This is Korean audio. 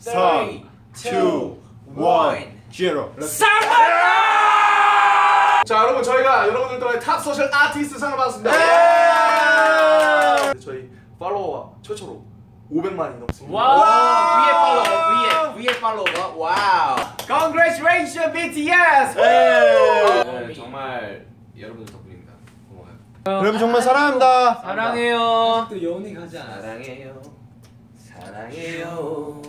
3, 2, 1, 0 쌍발! 자 여러분 저희가 여러분들 동안 탑 소셜 아티스트 상을 받았습니다. 예! 예! 저희 팔로워가 최초로 500만이 넘습니다. 와우! 위에 팔로워 위에 위에 팔로워 와우! Congratulations BTS 예! 네, 정말 여러분들 덕분입니다. 고마워요. 여러분 정말 사랑합니다. 사랑해요. 또 여운이 가지 않아. 사랑해요. 사랑해요.